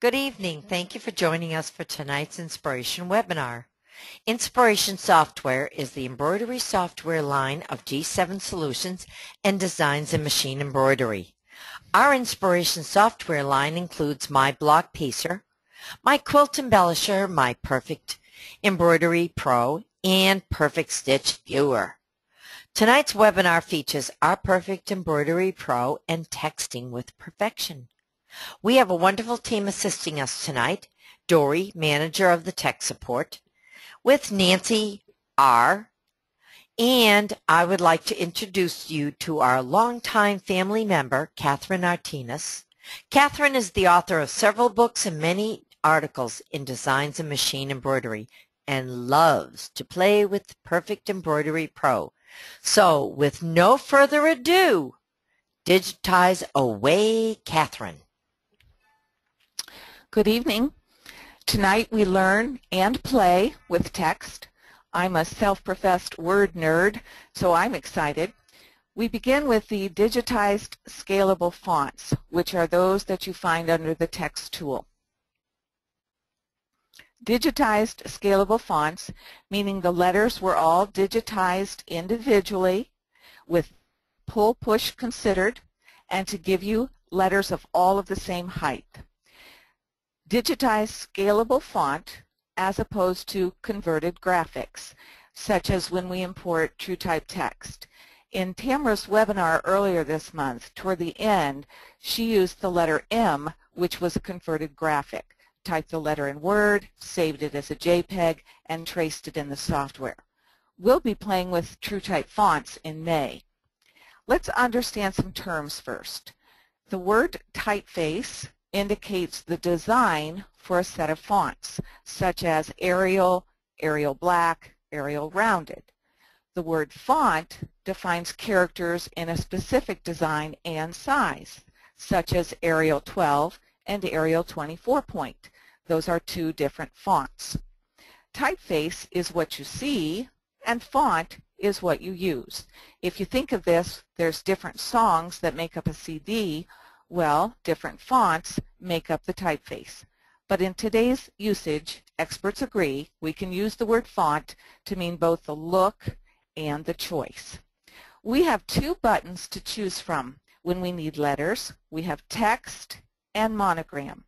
Good evening. Thank you for joining us for tonight's Inspiration webinar. Inspiration Software is the embroidery software line of G7 Solutions and designs in machine embroidery. Our Inspiration Software line includes My Block Piecer, My Quilt Embellisher, My Perfect Embroidery Pro, and Perfect Stitch Viewer. Tonight's webinar features Our Perfect Embroidery Pro and Texting with Perfection. We have a wonderful team assisting us tonight. Dory, manager of the tech support, with Nancy R. And I would like to introduce you to our longtime family member, Katherine Artines. Katherine is the author of several books and many articles in designs and machine embroidery and loves to play with Perfect Embroidery Pro. So with no further ado, digitize away, Katherine. Good evening. Tonight we learn and play with text. I'm a self-professed word nerd, so I'm excited. We begin with the digitized scalable fonts, which are those that you find under the text tool. Digitized scalable fonts, meaning the letters were all digitized individually with pull-push considered and to give you letters of all of the same height digitized scalable font as opposed to converted graphics, such as when we import TrueType text. In Tamara's webinar earlier this month, toward the end, she used the letter M, which was a converted graphic, typed the letter in Word, saved it as a JPEG, and traced it in the software. We'll be playing with TrueType fonts in May. Let's understand some terms first. The word typeface indicates the design for a set of fonts, such as Arial, Arial Black, Arial Rounded. The word font defines characters in a specific design and size, such as Arial 12 and Arial 24 point. Those are two different fonts. Typeface is what you see, and font is what you use. If you think of this, there's different songs that make up a CD well, different fonts make up the typeface. But in today's usage, experts agree we can use the word font to mean both the look and the choice. We have two buttons to choose from when we need letters. We have text and monogram.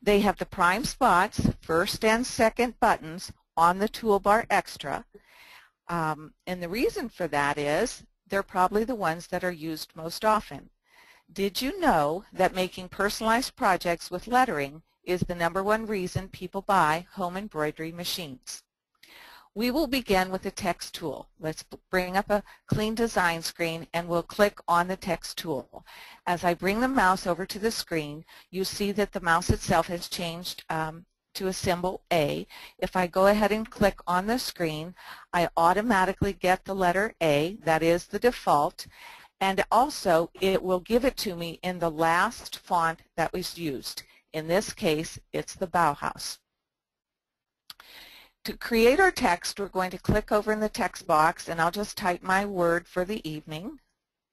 They have the prime spots, first and second buttons, on the toolbar extra. Um, and the reason for that is they're probably the ones that are used most often. Did you know that making personalized projects with lettering is the number one reason people buy home embroidery machines? We will begin with the text tool. Let's bring up a clean design screen and we'll click on the text tool. As I bring the mouse over to the screen, you see that the mouse itself has changed um, to a symbol A. If I go ahead and click on the screen, I automatically get the letter A, that is the default, and also it will give it to me in the last font that was used. In this case, it's the Bauhaus. To create our text, we're going to click over in the text box and I'll just type my word for the evening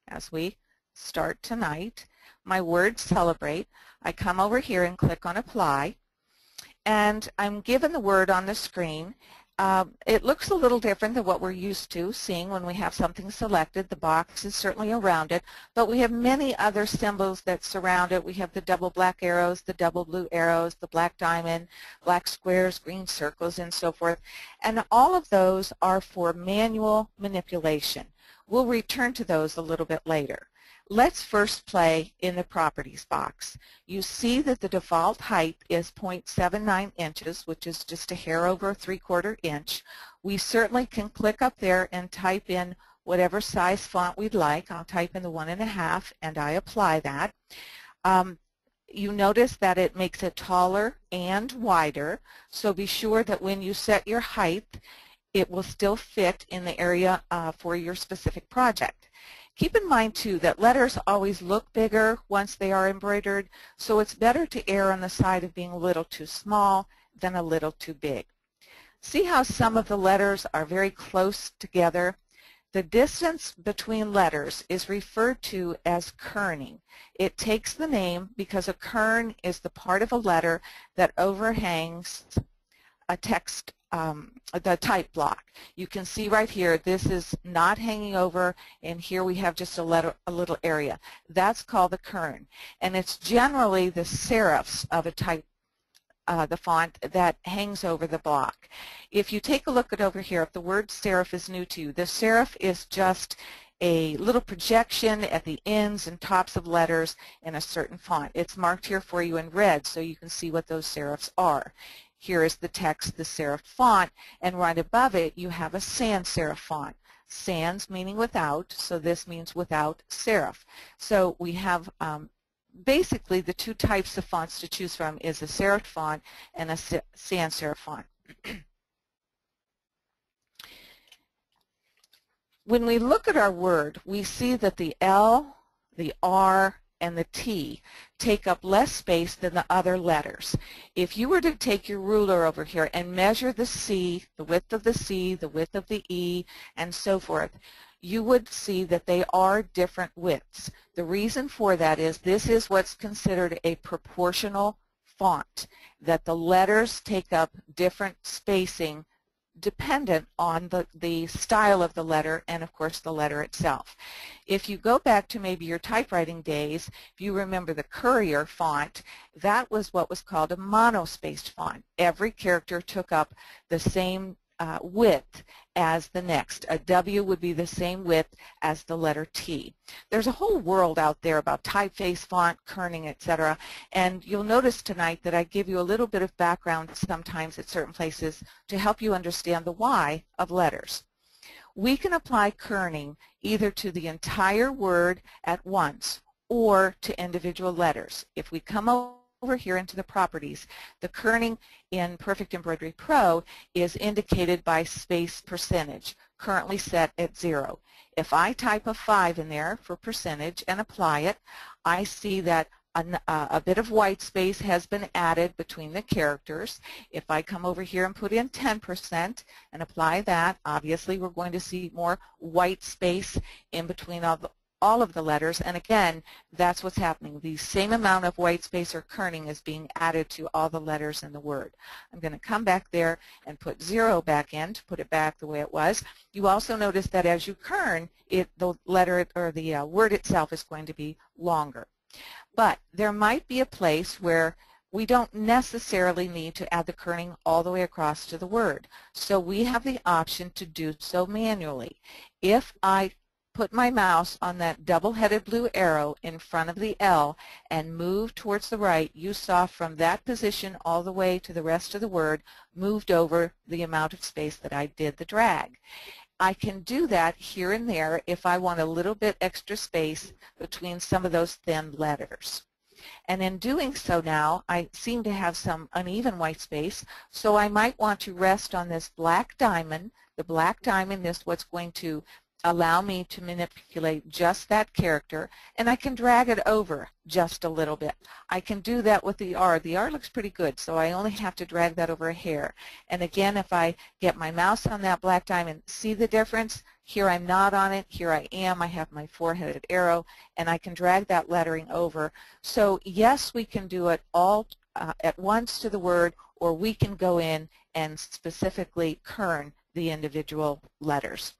as we start tonight. My word celebrate. I come over here and click on apply and I'm given the word on the screen um, it looks a little different than what we're used to seeing when we have something selected. The box is certainly around it, but we have many other symbols that surround it. We have the double black arrows, the double blue arrows, the black diamond, black squares, green circles, and so forth. And all of those are for manual manipulation. We'll return to those a little bit later. Let's first play in the properties box. You see that the default height is 0.79 inches, which is just a hair over a three-quarter inch. We certainly can click up there and type in whatever size font we'd like. I'll type in the one and a half and I apply that. Um, you notice that it makes it taller and wider, so be sure that when you set your height, it will still fit in the area uh, for your specific project. Keep in mind, too, that letters always look bigger once they are embroidered, so it's better to err on the side of being a little too small than a little too big. See how some of the letters are very close together? The distance between letters is referred to as kerning. It takes the name because a kern is the part of a letter that overhangs a text, um, the type block. You can see right here, this is not hanging over, and here we have just a, letter, a little area. That's called the kern, and it's generally the serifs of a type uh, the font that hangs over the block. If you take a look at over here, if the word serif is new to you, the serif is just a little projection at the ends and tops of letters in a certain font. It's marked here for you in red so you can see what those serifs are. Here is the text, the serif font, and right above it you have a sans serif font. Sans meaning without, so this means without serif. So we have um, basically the two types of fonts to choose from is a serif font and a sans serif font. when we look at our word, we see that the L, the R, and the T take up less space than the other letters. If you were to take your ruler over here and measure the C, the width of the C, the width of the E, and so forth, you would see that they are different widths. The reason for that is this is what's considered a proportional font, that the letters take up different spacing dependent on the, the style of the letter and of course the letter itself. If you go back to maybe your typewriting days, if you remember the Courier font, that was what was called a monospaced font. Every character took up the same uh, width as the next. A W would be the same width as the letter T. There's a whole world out there about typeface, font, kerning, etc. And you'll notice tonight that I give you a little bit of background sometimes at certain places to help you understand the why of letters. We can apply kerning either to the entire word at once or to individual letters. If we come over over here into the properties, the kerning in Perfect Embroidery Pro is indicated by space percentage, currently set at zero. If I type a 5 in there for percentage and apply it, I see that a, uh, a, bit of white space has been added between the characters. If I come over here and put in 10% and apply that, obviously we're going to see more white space in between all the, all of the letters. And again, that's what's happening. The same amount of white space or kerning is being added to all the letters in the word. I'm going to come back there and put zero back in to put it back the way it was. You also notice that as you kern, it, the letter or the uh, word itself is going to be longer. But there might be a place where we don't necessarily need to add the kerning all the way across to the word. So we have the option to do so manually. If I put my mouse on that double-headed blue arrow in front of the L and move towards the right, you saw from that position all the way to the rest of the word moved over the amount of space that I did the drag. I can do that here and there if I want a little bit extra space between some of those thin letters. And in doing so now, I seem to have some uneven white space, so I might want to rest on this black diamond. The black diamond is what's going to allow me to manipulate just that character and I can drag it over just a little bit. I can do that with the R. The R looks pretty good so I only have to drag that over a hair. And again if I get my mouse on that black diamond, see the difference? Here I'm not on it, here I am, I have my four-headed arrow and I can drag that lettering over. So yes we can do it all uh, at once to the word or we can go in and specifically kern the individual letters.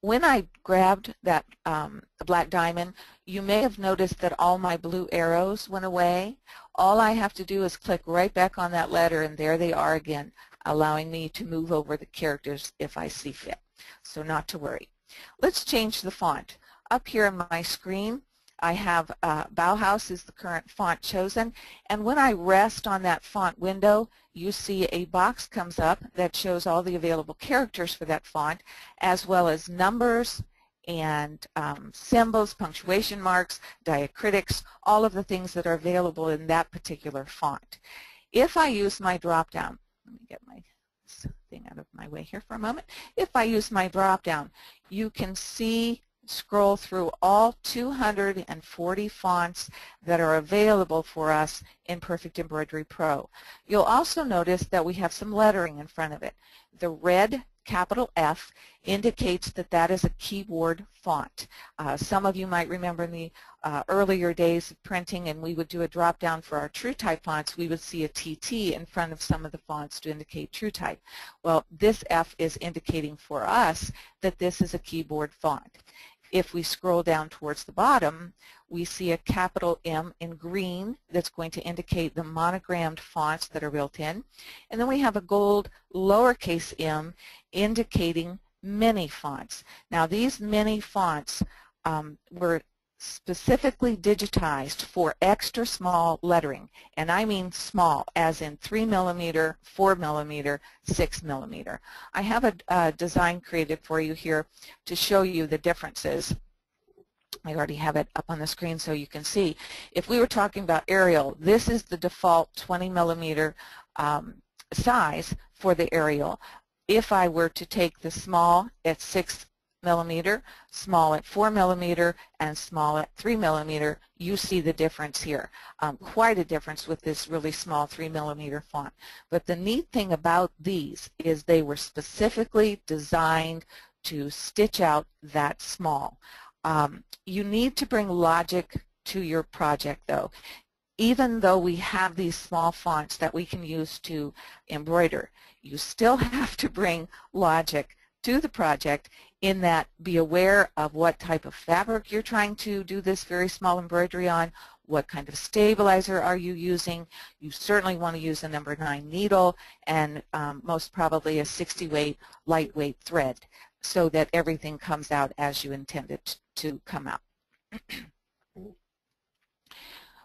When I grabbed that um, black diamond, you may have noticed that all my blue arrows went away. All I have to do is click right back on that letter and there they are again, allowing me to move over the characters if I see fit. So not to worry. Let's change the font. Up here on my screen, I have uh, Bauhaus is the current font chosen and when I rest on that font window you see a box comes up that shows all the available characters for that font as well as numbers and um, symbols, punctuation marks, diacritics, all of the things that are available in that particular font. If I use my drop down, let me get my thing out of my way here for a moment. If I use my drop down, you can see scroll through all 240 fonts that are available for us in Perfect Embroidery Pro. You'll also notice that we have some lettering in front of it. The red capital F indicates that that is a keyboard font. Uh, some of you might remember in the uh, earlier days of printing and we would do a drop down for our true type fonts, we would see a TT in front of some of the fonts to indicate true type. Well, this F is indicating for us that this is a keyboard font. If we scroll down towards the bottom, we see a capital M in green that's going to indicate the monogrammed fonts that are built in. And then we have a gold lowercase m indicating mini fonts. Now these mini fonts um, were specifically digitized for extra small lettering, and I mean small, as in 3 millimeter, 4 millimeter, 6 millimeter. I have a, a design created for you here to show you the differences. I already have it up on the screen so you can see. If we were talking about Arial, this is the default 20 millimeter um, size for the Arial. If I were to take the small at 6 millimeter, small at 4 millimeter, and small at 3 millimeter, you see the difference here. Um, quite a difference with this really small 3 millimeter font. But the neat thing about these is they were specifically designed to stitch out that small. Um, you need to bring logic to your project though. Even though we have these small fonts that we can use to embroider, you still have to bring logic to the project in that be aware of what type of fabric you're trying to do this very small embroidery on, what kind of stabilizer are you using. You certainly want to use a number 9 needle and um, most probably a 60 weight lightweight thread so that everything comes out as you intended to come out.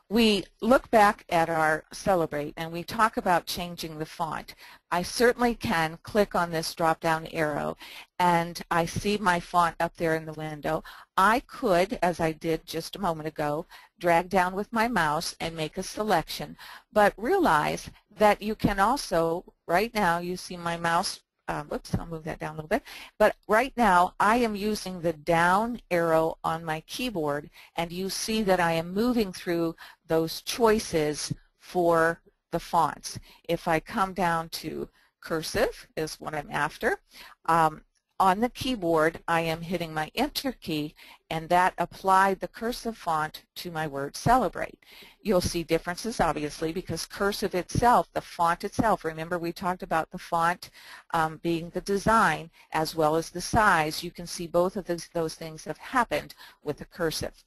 we look back at our Celebrate and we talk about changing the font. I certainly can click on this drop-down arrow and I see my font up there in the window. I could, as I did just a moment ago, drag down with my mouse and make a selection, but realize that you can also, right now you see my mouse um, whoops, I'll move that down a little bit. But right now, I am using the down arrow on my keyboard, and you see that I am moving through those choices for the fonts. If I come down to cursive is what I'm after, um, on the keyboard, I am hitting my Enter key, and that applied the cursive font to my word Celebrate. You'll see differences, obviously, because cursive itself, the font itself, remember we talked about the font um, being the design as well as the size. You can see both of those, those things have happened with the cursive.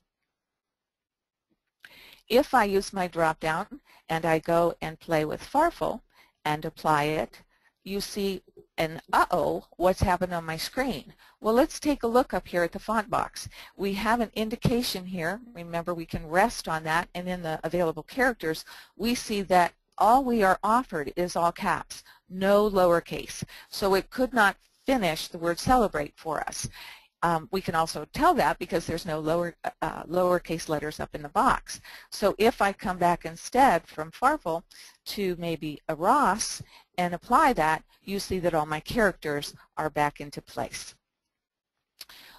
If I use my drop-down and I go and play with Farfel and apply it, you see and uh-oh, what's happened on my screen? Well, let's take a look up here at the font box. We have an indication here. Remember, we can rest on that, and in the available characters, we see that all we are offered is all caps, no lowercase. So it could not finish the word celebrate for us. Um, we can also tell that because there's no lower uh, lowercase letters up in the box. So if I come back instead from Farfel to maybe a Ross and apply that, you see that all my characters are back into place.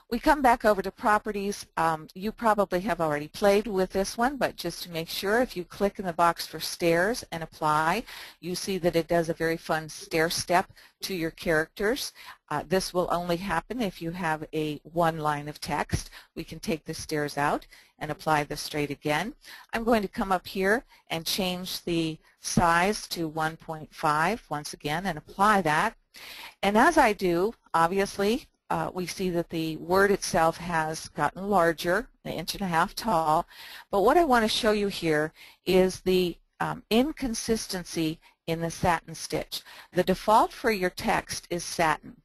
We come back over to properties. Um, you probably have already played with this one, but just to make sure, if you click in the box for stairs and apply, you see that it does a very fun stair step to your characters. Uh, this will only happen if you have a one line of text. We can take the stairs out and apply the straight again. I'm going to come up here and change the size to 1.5 once again and apply that. And as I do, obviously, uh, we see that the word itself has gotten larger, an inch and a half tall. But what I want to show you here is the um, inconsistency in the satin stitch. The default for your text is satin.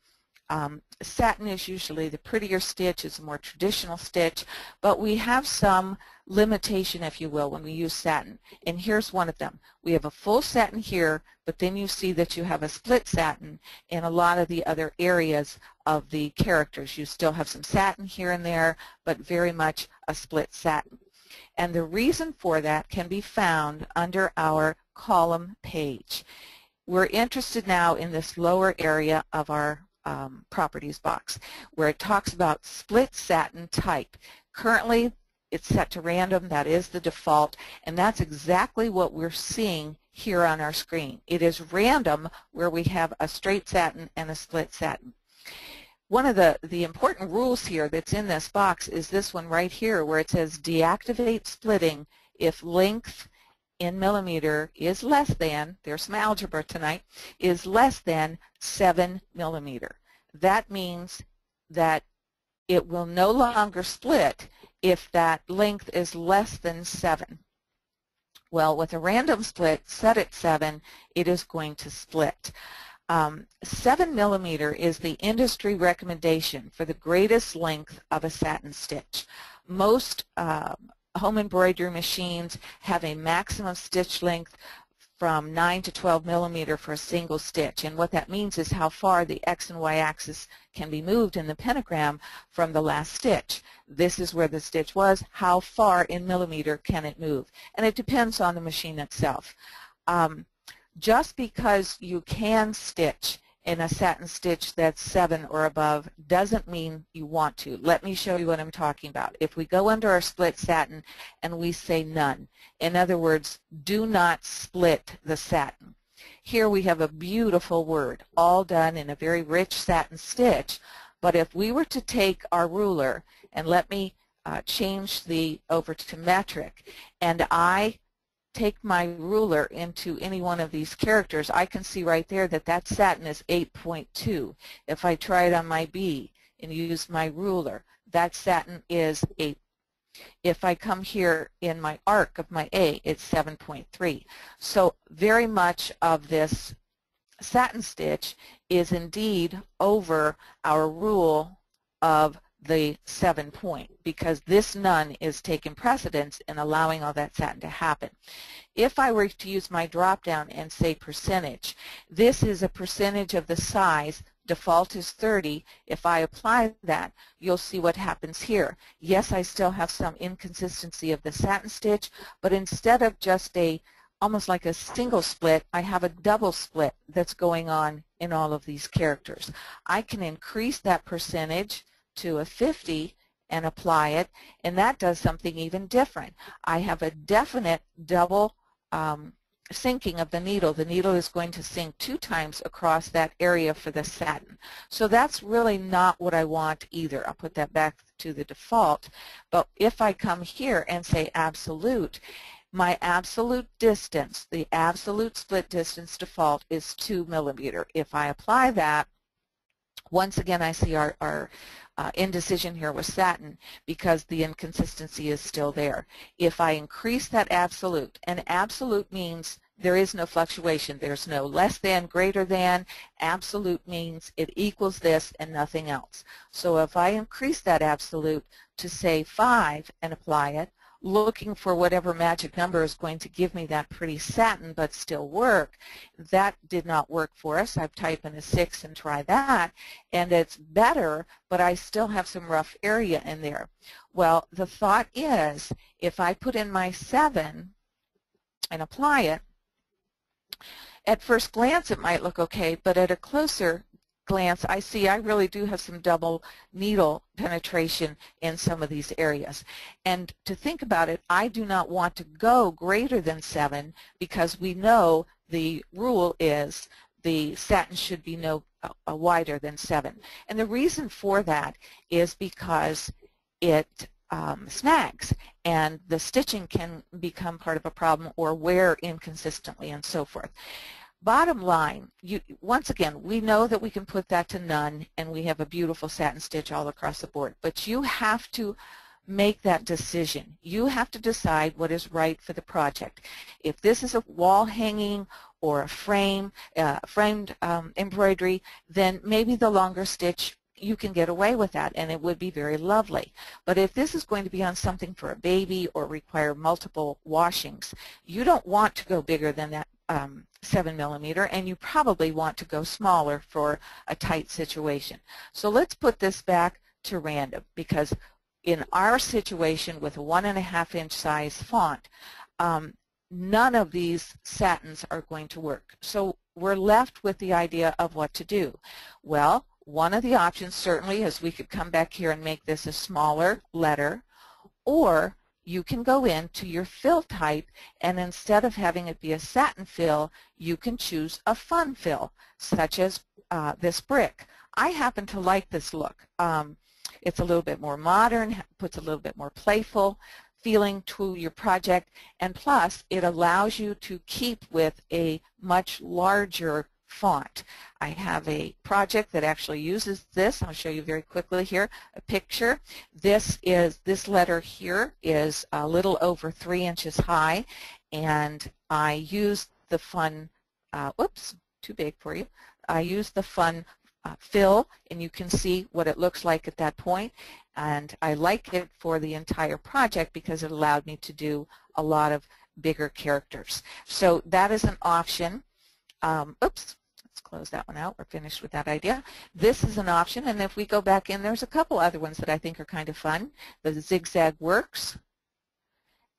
Um, satin is usually the prettier stitch, it's a more traditional stitch, but we have some limitation, if you will, when we use satin. And here's one of them. We have a full satin here, but then you see that you have a split satin in a lot of the other areas of the characters. You still have some satin here and there, but very much a split satin. And the reason for that can be found under our column page. We're interested now in this lower area of our um, properties box where it talks about split satin type. Currently it's set to random, that is the default, and that's exactly what we're seeing here on our screen. It is random where we have a straight satin and a split satin. one of the, the important rules here that's in this box is this one right here where it says deactivate splitting if length in millimeter is less than, there's some algebra tonight, is less than 7 millimeter. That means that it will no longer split if that length is less than 7. Well, with a random split set at 7, it is going to split. Um, 7 millimeter is the industry recommendation for the greatest length of a satin stitch. Most uh, home embroidery machines have a maximum stitch length from 9 to 12 millimeter for a single stitch. And what that means is how far the X and Y axis can be moved in the pantograph from the last stitch. This is where the stitch was. How far in millimeter can it move? And it depends on the machine itself. Um, just because you can stitch in a satin stitch that's 7 or above doesn't mean you want to. Let me show you what I'm talking about. If we go under our split satin and we say none, in other words, do not split the satin. Here we have a beautiful word, all done in a very rich satin stitch, but if we were to take our ruler and let me uh, change the over to metric and I take my ruler into any one of these characters, I can see right there that that satin is 8.2. If I try it on my B and use my ruler, that satin is 8. If I come here in my arc of my A, it's 7.3. So very much of this satin stitch is indeed over our rule of the seven point because this none is taking precedence in allowing all that satin to happen. If I were to use my drop down and say percentage, this is a percentage of the size default is 30. If I apply that, you'll see what happens here. Yes, I still have some inconsistency of the satin stitch, but instead of just a almost like a single split, I have a double split that's going on in all of these characters. I can increase that percentage to a 50 and apply it, and that does something even different. I have a definite double um, sinking of the needle. The needle is going to sink two times across that area for the satin. So that's really not what I want either. I'll put that back to the default. But if I come here and say absolute, my absolute distance, the absolute split distance default is 2 millimeter. If I apply that, once again I see our, our uh, indecision here with satin because the inconsistency is still there. If I increase that absolute, and absolute means there is no fluctuation. There's no less than, greater than. Absolute means it equals this and nothing else. So if I increase that absolute to say 5 and apply it, looking for whatever magic number is going to give me that pretty satin but still work. That did not work for us. I've typed in a 6 and try that, and it's better, but I still have some rough area in there. Well, the thought is if I put in my 7 and apply it, at first glance it might look okay, but at a closer glance, I see I really do have some double needle penetration in some of these areas. And to think about it, I do not want to go greater than 7 because we know the rule is the satin should be no uh, wider than 7. And the reason for that is because it um, snags and the stitching can become part of a problem or wear inconsistently and so forth. Bottom line, you, once again, we know that we can put that to none and we have a beautiful satin stitch all across the board, but you have to make that decision. You have to decide what is right for the project. If this is a wall hanging or a frame, uh, framed um, embroidery, then maybe the longer stitch you can get away with that and it would be very lovely. But if this is going to be on something for a baby or require multiple washings, you don't want to go bigger than that um, 7 millimeter and you probably want to go smaller for a tight situation. So let's put this back to random because in our situation with a one and a half inch size font, um, none of these satins are going to work. So we're left with the idea of what to do. Well, one of the options certainly is we could come back here and make this a smaller letter, or you can go into your fill type and instead of having it be a satin fill, you can choose a fun fill, such as uh, this brick. I happen to like this look. Um, it's a little bit more modern, puts a little bit more playful feeling to your project, and plus it allows you to keep with a much larger font. I have a project that actually uses this. I'll show you very quickly here a picture. This is this letter here is a little over three inches high, and I use the fun. Uh, whoops, too big for you. I use the fun uh, fill, and you can see what it looks like at that point. And I like it for the entire project because it allowed me to do a lot of bigger characters. So that is an option. Um, oops, let's close that one out. We're finished with that idea. This is an option, and if we go back in, there's a couple other ones that I think are kind of fun. The zigzag works,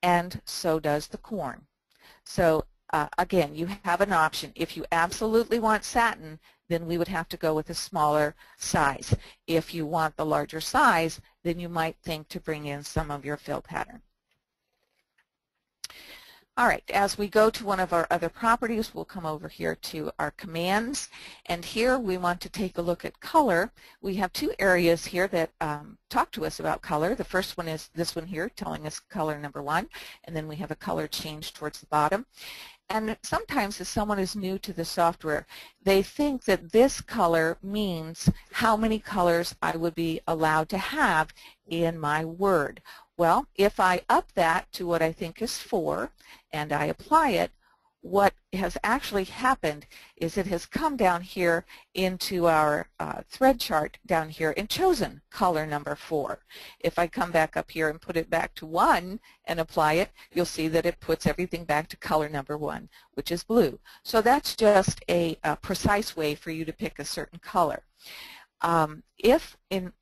and so does the corn. So uh, again, you have an option. If you absolutely want satin, then we would have to go with a smaller size. If you want the larger size, then you might think to bring in some of your fill pattern. All right, as we go to one of our other properties, we'll come over here to our commands. And here we want to take a look at color. We have two areas here that um, talk to us about color. The first one is this one here, telling us color number one. And then we have a color change towards the bottom. And sometimes if someone is new to the software, they think that this color means how many colors I would be allowed to have in my Word. Well, if I up that to what I think is 4 and I apply it, what has actually happened is it has come down here into our uh, thread chart down here and chosen color number 4. If I come back up here and put it back to 1 and apply it, you'll see that it puts everything back to color number 1, which is blue. So that's just a, a precise way for you to pick a certain color. Um, if in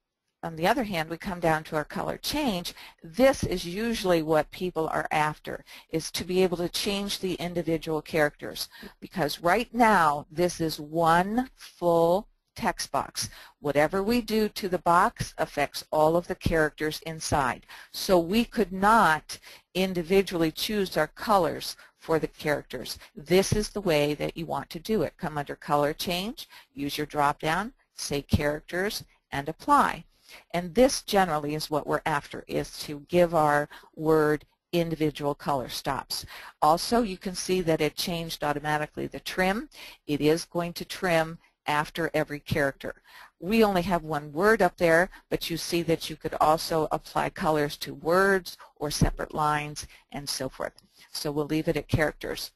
on the other hand, we come down to our color change, this is usually what people are after, is to be able to change the individual characters. Because right now, this is one full text box. Whatever we do to the box affects all of the characters inside. So we could not individually choose our colors for the characters. This is the way that you want to do it. Come under color change, use your drop down, say characters, and apply. And this generally is what we're after, is to give our word individual color stops. Also, you can see that it changed automatically the trim. It is going to trim after every character. We only have one word up there, but you see that you could also apply colors to words or separate lines and so forth. So we'll leave it at characters.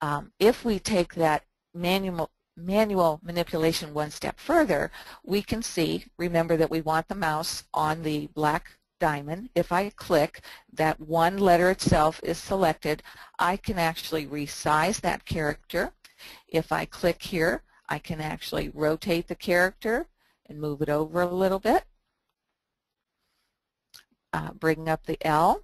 Um, if we take that manual, manual manipulation one step further, we can see, remember that we want the mouse on the black diamond. If I click, that one letter itself is selected. I can actually resize that character. If I click here, I can actually rotate the character and move it over a little bit. Uh, bring up the L,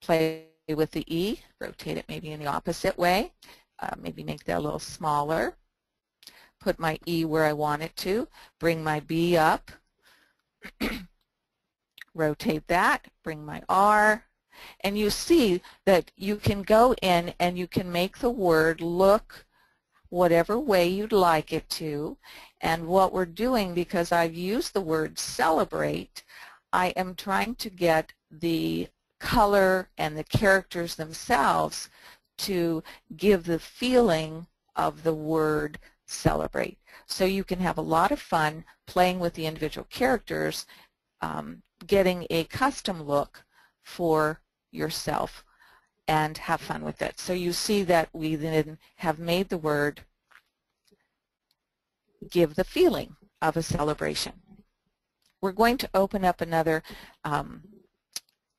play with the E, rotate it maybe in the opposite way, uh, maybe make that a little smaller put my E where I want it to, bring my B up, rotate that, bring my R, and you see that you can go in and you can make the word look whatever way you'd like it to. And what we're doing, because I've used the word celebrate, I am trying to get the color and the characters themselves to give the feeling of the word celebrate. So you can have a lot of fun playing with the individual characters, um, getting a custom look for yourself and have fun with it. So you see that we then have made the word give the feeling of a celebration. We're going to open up another um,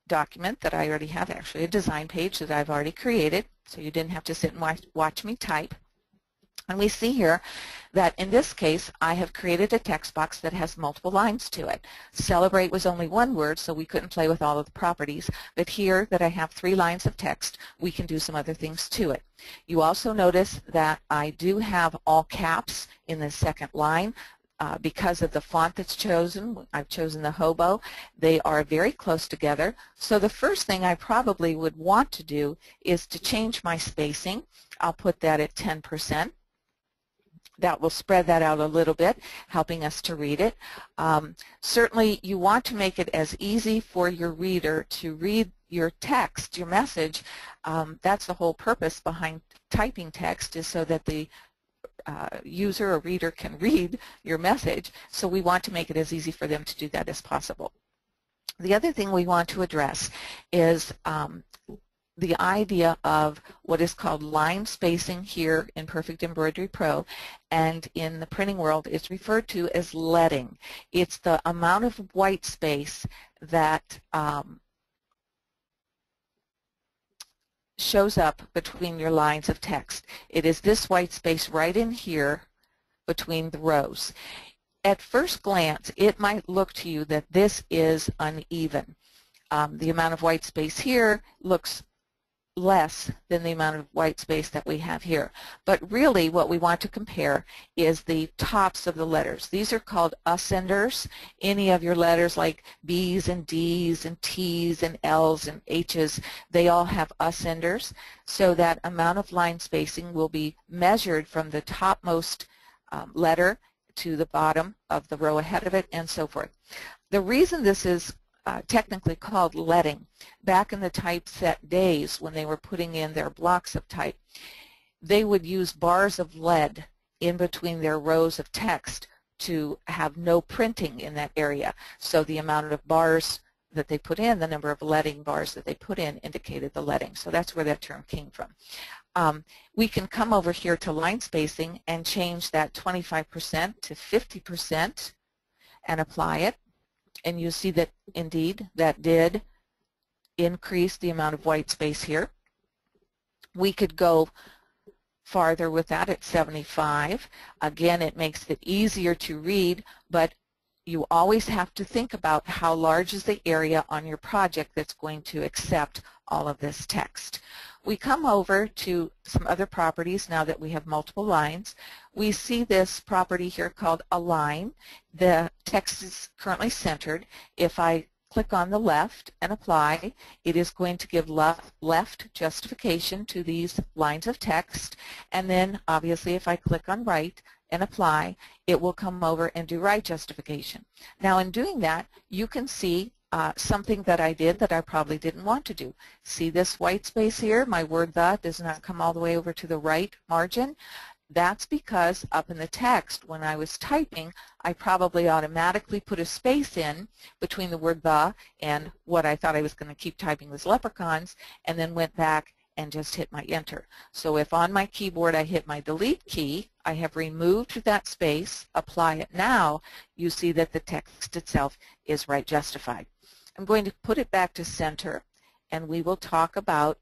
document that I already have, actually a design page that I've already created, so you didn't have to sit and watch, watch me type. And we see here that in this case, I have created a text box that has multiple lines to it. Celebrate was only one word, so we couldn't play with all of the properties. But here that I have three lines of text, we can do some other things to it. You also notice that I do have all caps in the second line. Uh, because of the font that's chosen, I've chosen the Hobo, they are very close together. So the first thing I probably would want to do is to change my spacing. I'll put that at 10%. That will spread that out a little bit, helping us to read it. Um, certainly, you want to make it as easy for your reader to read your text, your message. Um, that's the whole purpose behind typing text is so that the uh, user or reader can read your message. So we want to make it as easy for them to do that as possible. The other thing we want to address is um, the idea of what is called line spacing here in Perfect Embroidery Pro and in the printing world is referred to as leading. It's the amount of white space that um, shows up between your lines of text. It is this white space right in here between the rows. At first glance, it might look to you that this is uneven. Um, the amount of white space here looks less than the amount of white space that we have here. But really what we want to compare is the tops of the letters. These are called ascenders. Any of your letters like B's and D's and T's and L's and H's, they all have ascenders. So that amount of line spacing will be measured from the topmost um, letter to the bottom of the row ahead of it and so forth. The reason this is uh, technically called leading. Back in the typeset days when they were putting in their blocks of type, they would use bars of lead in between their rows of text to have no printing in that area. So the amount of bars that they put in, the number of leading bars that they put in indicated the leading. So that's where that term came from. Um, we can come over here to line spacing and change that 25% to 50% and apply it and you see that indeed that did increase the amount of white space here. We could go farther with that at 75. Again, it makes it easier to read, but you always have to think about how large is the area on your project that's going to accept all of this text. We come over to some other properties now that we have multiple lines. We see this property here called Align. The text is currently centered. If I click on the left and apply, it is going to give left, justification to these lines of text. And then obviously if I click on right and apply, it will come over and do right justification. Now in doing that, you can see uh, something that I did that I probably didn't want to do. See this white space here? My word the does not come all the way over to the right margin. That's because up in the text, when I was typing, I probably automatically put a space in between the word the and what I thought I was going to keep typing was leprechauns, and then went back and just hit my enter. So if on my keyboard I hit my delete key, I have removed that space, apply it now, you see that the text itself is right justified. I'm going to put it back to center and we will talk about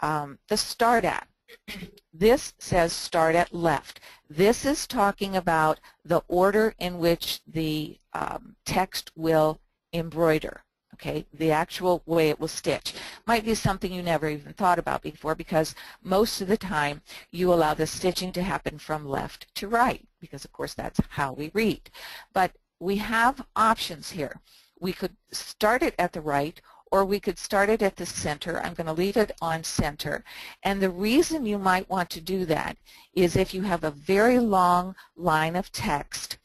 um, the start at. this says start at left. This is talking about the order in which the um, text will embroider okay, the actual way it will stitch. Might be something you never even thought about before because most of the time you allow the stitching to happen from left to right because of course that's how we read. But we have options here. We could start it at the right or we could start it at the center. I'm going to leave it on center. And the reason you might want to do that is if you have a very long line of text,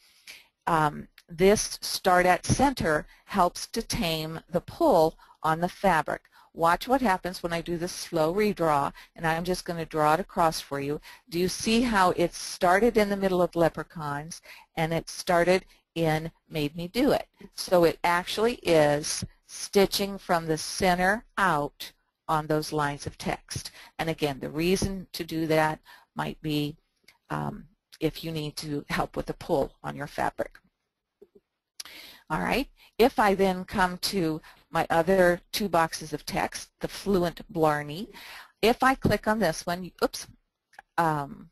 um, this start at center helps to tame the pull on the fabric. Watch what happens when I do this slow redraw, and I'm just going to draw it across for you. Do you see how it started in the middle of leprechauns, and it started in made me do it. So it actually is stitching from the center out on those lines of text. And again, the reason to do that might be um, if you need to help with the pull on your fabric. All right, if I then come to my other two boxes of text, the Fluent Blarney, if I click on this one, oops, um,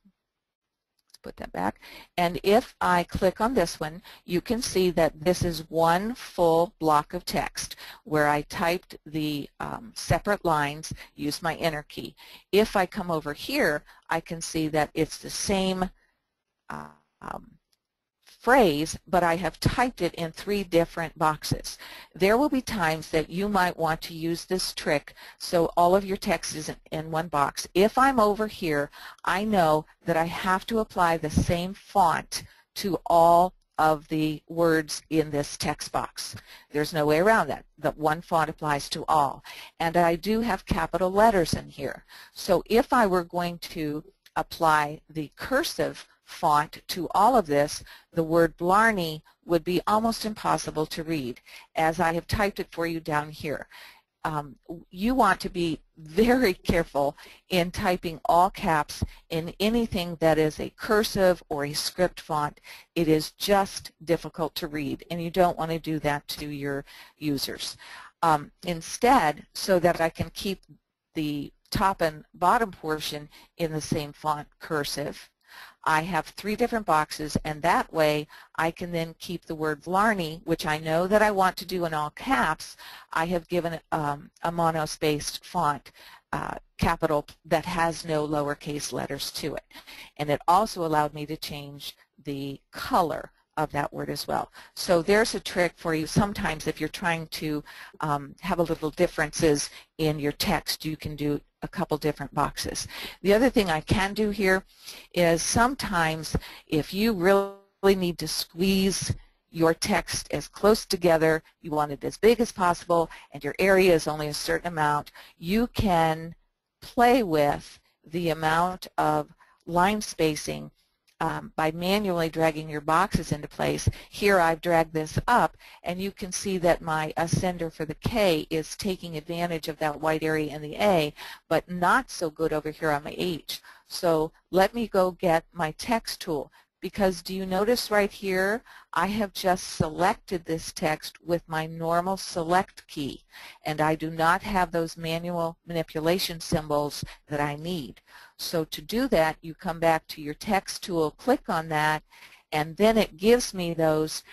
put that back. And if I click on this one, you can see that this is one full block of text where I typed the um, separate lines, used my enter key. If I come over here, I can see that it's the same uh, um, phrase, but I have typed it in three different boxes. There will be times that you might want to use this trick so all of your text is in one box. If I'm over here, I know that I have to apply the same font to all of the words in this text box. There's no way around that. The one font applies to all. And I do have capital letters in here. So if I were going to apply the cursive font to all of this, the word Blarney would be almost impossible to read as I have typed it for you down here. Um, you want to be very careful in typing all caps in anything that is a cursive or a script font. It is just difficult to read and you don't want to do that to your users. Um, instead, so that I can keep the top and bottom portion in the same font cursive, I have three different boxes and that way I can then keep the word Blarney, which I know that I want to do in all caps. I have given um, a monospaced font uh, capital that has no lowercase letters to it. And it also allowed me to change the color of that word as well. So there's a trick for you. Sometimes if you're trying to um, have a little differences in your text, you can do a couple different boxes. The other thing I can do here is sometimes if you really need to squeeze your text as close together, you want it as big as possible, and your area is only a certain amount, you can play with the amount of line spacing um, by manually dragging your boxes into place. Here I've dragged this up and you can see that my ascender for the K is taking advantage of that white area in the A but not so good over here on my H. So let me go get my text tool because do you notice right here I have just selected this text with my normal select key and I do not have those manual manipulation symbols that I need. So to do that you come back to your text tool, click on that and then it gives me those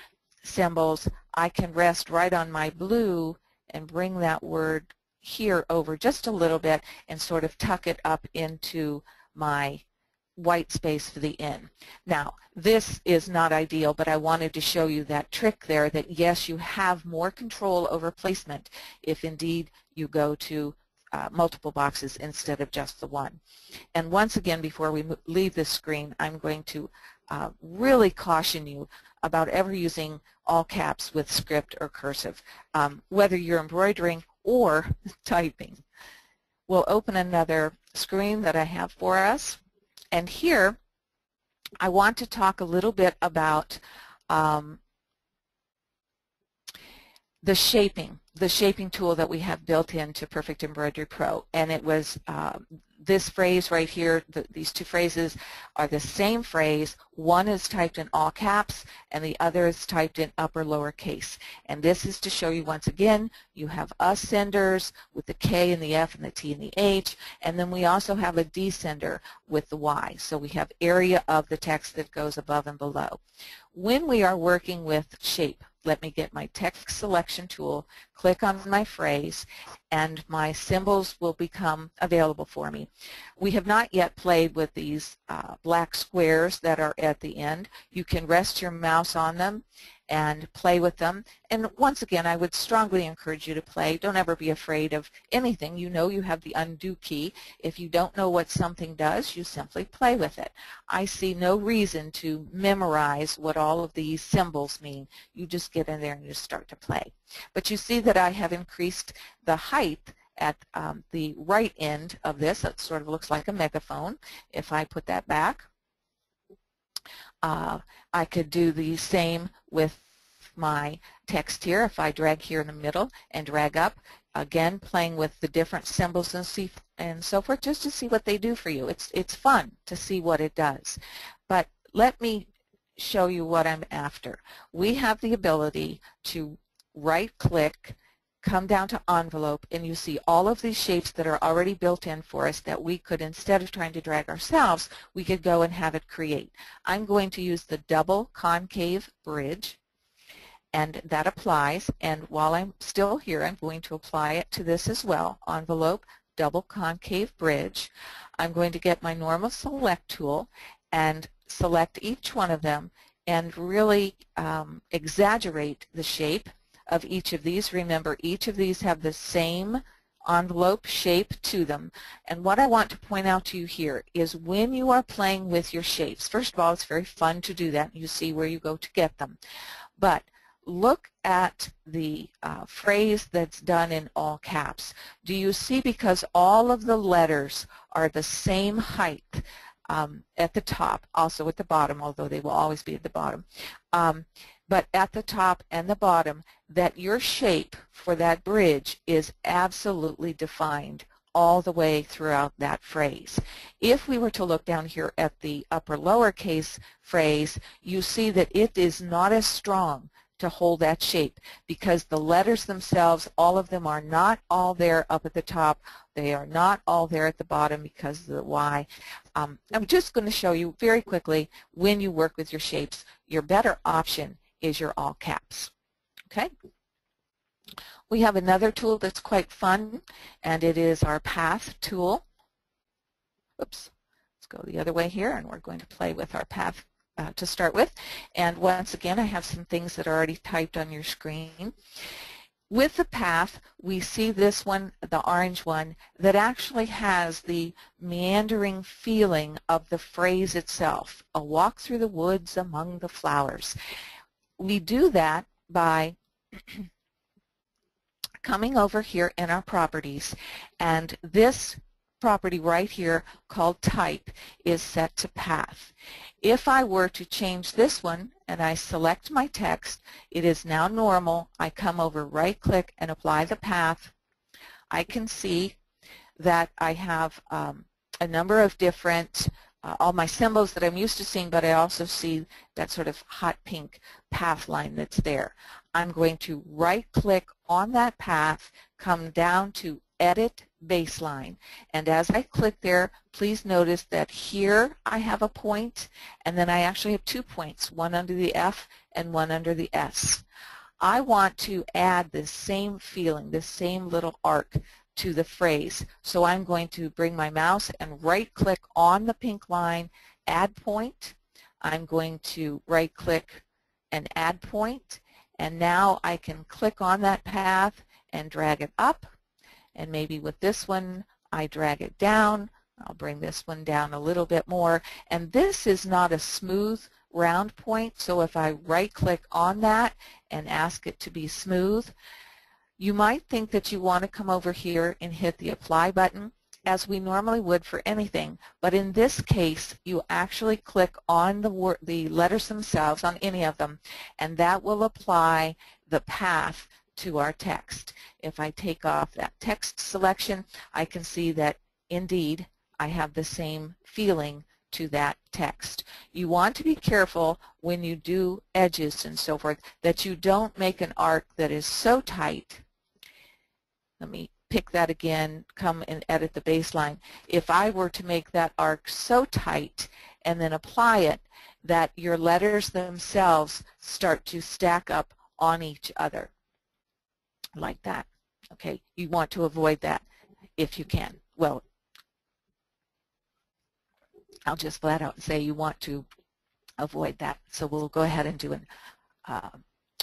symbols. I can rest right on my blue and bring that word here over just a little bit and sort of tuck it up into my white space for the in. Now, this is not ideal, but I wanted to show you that trick there that yes, you have more control over placement if indeed you go to uh, multiple boxes instead of just the one. And once again, before we leave this screen, I'm going to uh, really caution you about ever using all caps with script or cursive, um, whether you're embroidering or typing. We'll open another screen that I have for us. And here, I want to talk a little bit about um, the shaping, the shaping tool that we have built into Perfect Embroidery Pro. And it was uh, this phrase right here, the, these two phrases are the same phrase. One is typed in all caps and the other is typed in upper lower case. And this is to show you once again, you have ascenders with the K and the F and the T and the H, and then we also have a descender with the Y. So we have area of the text that goes above and below. When we are working with shape, let me get my text selection tool, click on my phrase, and my symbols will become available for me. We have not yet played with these uh, black squares that are at the end. You can rest your mouse on them and play with them. And once again, I would strongly encourage you to play. Don't ever be afraid of anything. You know you have the undo key. If you don't know what something does, you simply play with it. I see no reason to memorize what all of these symbols mean. You just get in there and you start to play. But you see that I have increased the height at um, the right end of this. It sort of looks like a megaphone. If I put that back, uh, I could do the same with my text here. If I drag here in the middle and drag up, again playing with the different symbols and, see, and so forth just to see what they do for you. It's, it's fun to see what it does. But let me show you what I'm after. We have the ability to right-click come down to envelope and you see all of these shapes that are already built in for us that we could, instead of trying to drag ourselves, we could go and have it create. I'm going to use the double concave bridge and that applies and while I'm still here I'm going to apply it to this as well, envelope, double concave bridge. I'm going to get my normal select tool and select each one of them and really um, exaggerate the shape of each of these. Remember, each of these have the same envelope shape to them. And what I want to point out to you here is when you are playing with your shapes, first of all, it's very fun to do that. You see where you go to get them. But look at the uh, phrase that's done in all caps. Do you see because all of the letters are the same height um, at the top, also at the bottom, although they will always be at the bottom, um, but at the top and the bottom, that your shape for that bridge is absolutely defined all the way throughout that phrase. If we were to look down here at the upper lowercase phrase, you see that it is not as strong to hold that shape because the letters themselves, all of them are not all there up at the top. They are not all there at the bottom because of the Y. am um, just going to show you very quickly when you work with your shapes, your better option is your all caps. Okay? We have another tool that's quite fun, and it is our path tool. Oops. Let's go the other way here, and we're going to play with our path uh, to start with. And once again, I have some things that are already typed on your screen. With the path, we see this one, the orange one, that actually has the meandering feeling of the phrase itself, a walk through the woods among the flowers. We do that by coming over here in our properties, and this property right here called type is set to path. If I were to change this one and I select my text, it is now normal. I come over right click and apply the path. I can see that I have um, a number of different, uh, all my symbols that I'm used to seeing, but I also see that sort of hot pink path line that's there. I'm going to right click on that path, come down to edit baseline. And as I click there, please notice that here I have a point, and then I actually have two points, one under the F and one under the S. I want to add this same feeling, this same little arc to the phrase. So I'm going to bring my mouse and right-click on the pink line, add point. I'm going to right-click and add point, and now I can click on that path and drag it up and maybe with this one, I drag it down. I'll bring this one down a little bit more. And this is not a smooth round point, so if I right-click on that and ask it to be smooth, you might think that you want to come over here and hit the Apply button as we normally would for anything, but in this case, you actually click on the, the letters themselves, on any of them, and that will apply the path to our text. If I take off that text selection, I can see that indeed I have the same feeling to that text. You want to be careful when you do edges and so forth that you don't make an arc that is so tight. Let me pick that again, come and edit the baseline. If I were to make that arc so tight and then apply it, that your letters themselves start to stack up on each other like that. Okay, you want to avoid that if you can. Well, I'll just flat out say you want to avoid that. So we'll go ahead and do an uh,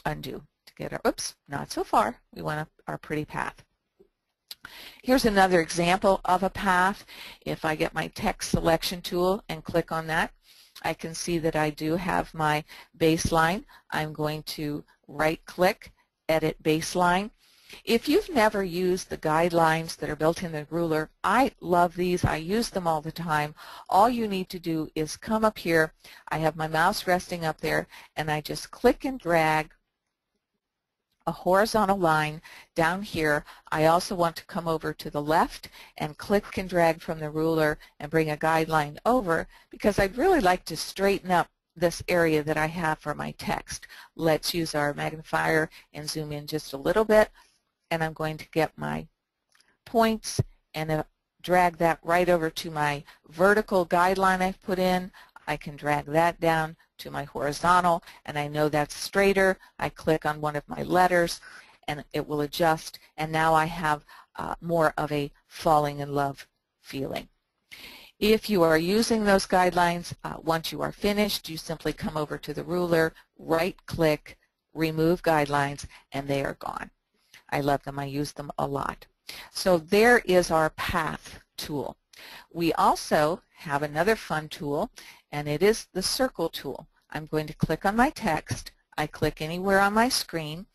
undo to get our, oops, not so far. We want our pretty path. Here's another example of a path. If I get my text selection tool and click on that, I can see that I do have my baseline. I'm going to right click, edit baseline, if you've never used the guidelines that are built in the ruler, I love these. I use them all the time. All you need to do is come up here. I have my mouse resting up there, and I just click and drag a horizontal line down here. I also want to come over to the left and click and drag from the ruler and bring a guideline over because I'd really like to straighten up this area that I have for my text. Let's use our magnifier and zoom in just a little bit and I'm going to get my points and uh, drag that right over to my vertical guideline I've put in. I can drag that down to my horizontal and I know that's straighter. I click on one of my letters and it will adjust and now I have uh, more of a falling in love feeling. If you are using those guidelines, uh, once you are finished, you simply come over to the ruler, right-click, remove guidelines, and they are gone. I love them. I use them a lot. So there is our path tool. We also have another fun tool, and it is the circle tool. I'm going to click on my text. I click anywhere on my screen.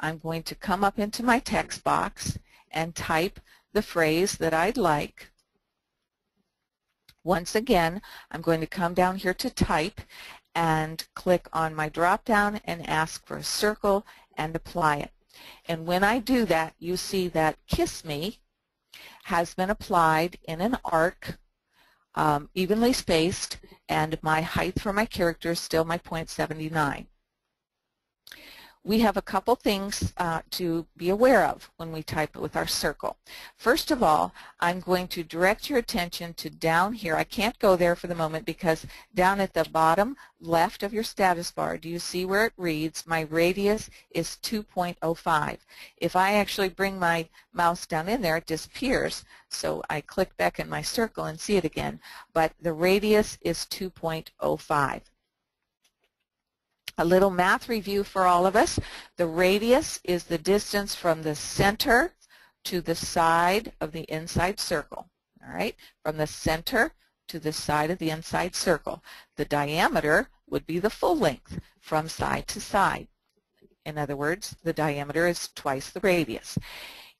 I'm going to come up into my text box and type the phrase that I'd like. Once again, I'm going to come down here to type and click on my drop down and ask for a circle and apply it. And when I do that, you see that Kiss Me has been applied in an arc, um, evenly spaced, and my height for my character is still my .79 we have a couple things uh, to be aware of when we type with our circle. First of all, I'm going to direct your attention to down here. I can't go there for the moment because down at the bottom left of your status bar, do you see where it reads, my radius is 2.05. If I actually bring my mouse down in there, it disappears. So I click back in my circle and see it again. But the radius is 2.05. A little math review for all of us. The radius is the distance from the center to the side of the inside circle. All right, from the center to the side of the inside circle. The diameter would be the full length from side to side. In other words, the diameter is twice the radius.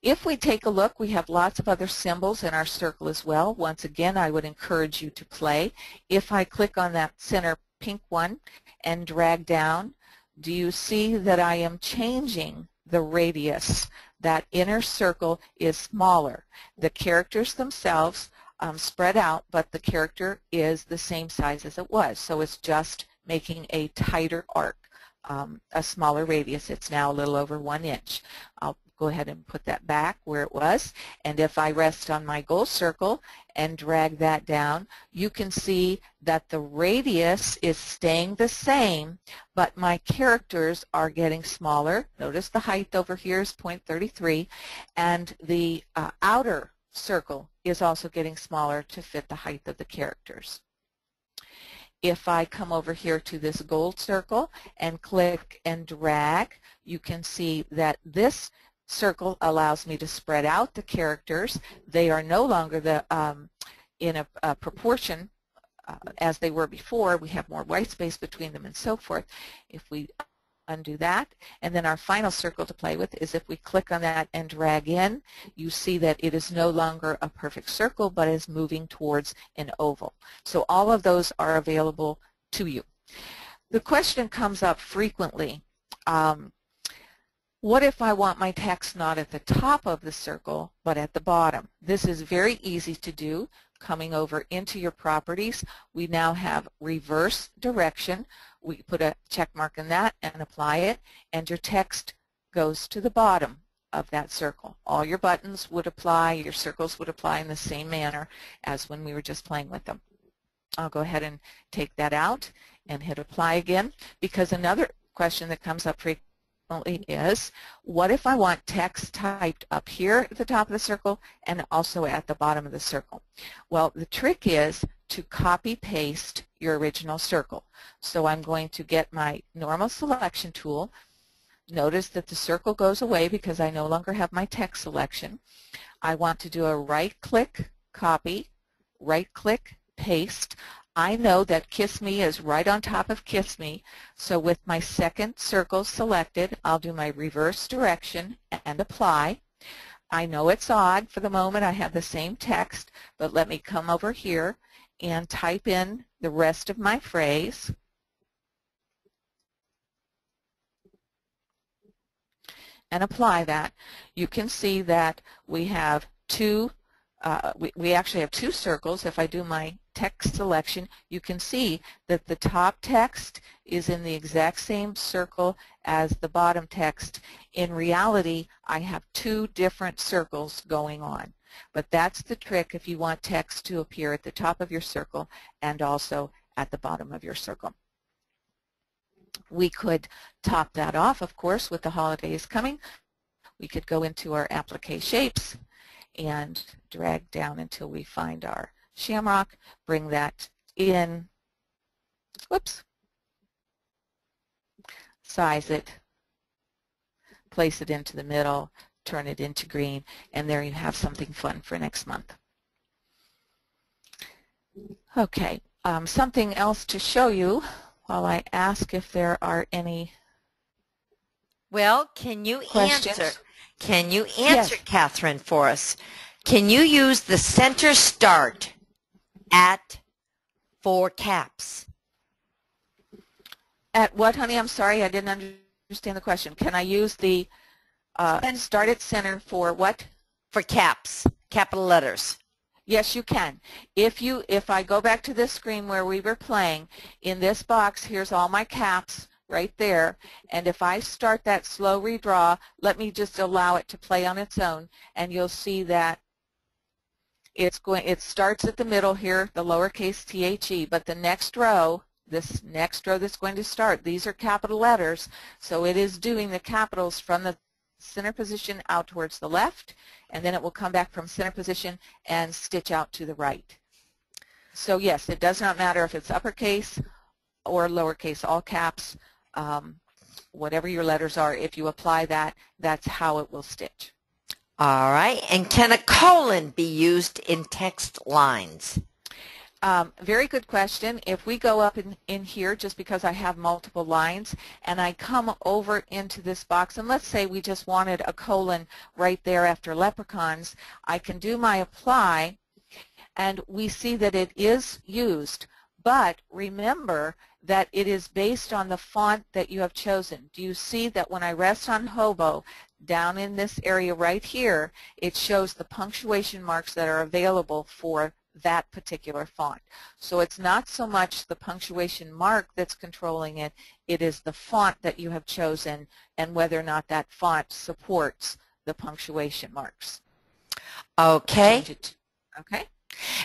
If we take a look, we have lots of other symbols in our circle as well. Once again, I would encourage you to play. If I click on that center pink one and drag down, do you see that I am changing the radius? That inner circle is smaller. The characters themselves um, spread out, but the character is the same size as it was. So it's just making a tighter arc, um, a smaller radius. It's now a little over one inch. I'll go ahead and put that back where it was. And if I rest on my goal circle and drag that down, you can see that the radius is staying the same, but my characters are getting smaller. Notice the height over here is 0.33, and the uh, outer circle is also getting smaller to fit the height of the characters. If I come over here to this gold circle and click and drag, you can see that this circle allows me to spread out the characters. They are no longer the um, in a, a proportion uh, as they were before. We have more white space between them and so forth. If we undo that, and then our final circle to play with is if we click on that and drag in, you see that it is no longer a perfect circle, but is moving towards an oval. So all of those are available to you. The question comes up frequently, um, what if I want my text not at the top of the circle, but at the bottom? This is very easy to do. Coming over into your properties, we now have reverse direction. We put a check mark in that and apply it, and your text goes to the bottom of that circle. All your buttons would apply, your circles would apply in the same manner as when we were just playing with them. I'll go ahead and take that out and hit apply again because another question that comes up frequently is, what if I want text typed up here at the top of the circle and also at the bottom of the circle? Well, the trick is to copy paste your original circle. So I'm going to get my normal selection tool. Notice that the circle goes away because I no longer have my text selection. I want to do a right-click copy, right-click paste. I know that Kiss Me is right on top of Kiss Me, so with my second circle selected, I'll do my reverse direction and apply. I know it's odd for the moment, I have the same text, but let me come over here and type in the rest of my phrase. and apply that. You can see that we have two, uh, we, we actually have two circles. If I do my text selection, you can see that the top text is in the exact same circle as the bottom text. In reality, I have two different circles going on. But that's the trick if you want text to appear at the top of your circle and also at the bottom of your circle. We could top that off, of course, with the holidays coming. We could go into our applique shapes and drag down until we find our Shamrock, bring that in, whoops, size it, place it into the middle, turn it into green, and there you have something fun for next month. Okay, um, something else to show you while I ask if there are any Well, can you questions. answer? Can you answer, Yes. Katherine, for us? Can you use the center start at four caps? At what, honey? I'm sorry, I didn't understand the question. Can I use the uh, start at center for what? For caps, capital letters. Yes, you can. If you, if I go back to this screen where we were playing, in this box, here's all my caps right there. And if I start that slow redraw, let me just allow it to play on its own, and you'll see that it's going, it starts at the middle here, the lowercase the, but the next row, this next row that's going to start, these are capital letters, so it is doing the capitals from the center position out towards the left, and then it will come back from center position and stitch out to the right. So yes, it does not matter if it's uppercase or lowercase, all caps, um, whatever your letters are, if you apply that, that's how it will stitch. All right. And can a colon be used in text lines? Um, very good question. If we go up in, in here, just because I have multiple lines, and I come over into this box, and let's say we just wanted a colon right there after leprechauns, I can do my apply, and we see that it is used, but remember that it is based on the font that you have chosen. Do you see that when I rest on hobo, down in this area right here, it shows the punctuation marks that are available for that particular font. So it's not so much the punctuation mark that's controlling it, it is the font that you have chosen and whether or not that font supports the punctuation marks. Okay. Okay?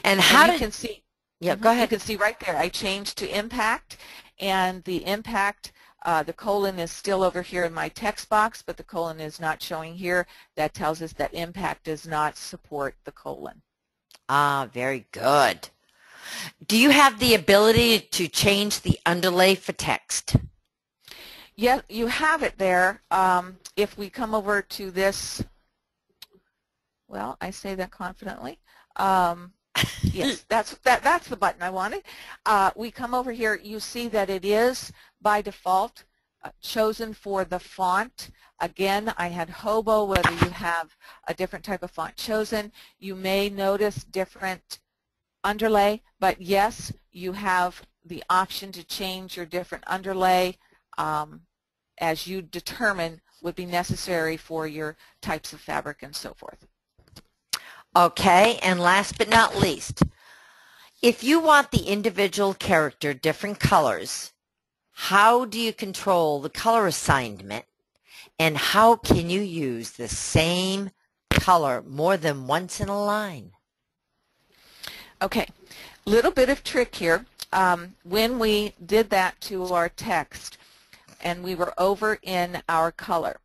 And how and you did, can see yeah, Mhm. go You ahead. can see right there, I changed to impact, and the impact, uh, the colon is still over here in my text box, but the colon is not showing here. That tells us that impact does not support the colon. Ah, very good. Do you have the ability to change the underlay for text? Yeah, you have it there. Um, if we come over to this, well, I say that confidently. Um, yes, that's that, that's the button I wanted. Uh, we come over here, you see that it is by default uh, chosen for the font. Again, I had Hobo, whether you have a different type of font chosen. You may notice different underlay, but yes, you have the option to change your different underlay um, as you determine would be necessary for your types of fabric and so forth. Okay, and last but not least, if you want the individual character different colors, how do you control the color assignment and how can you use the same color more than once in a line? Okay, little bit of trick here. Um, when we did that to our text and we were over in our color,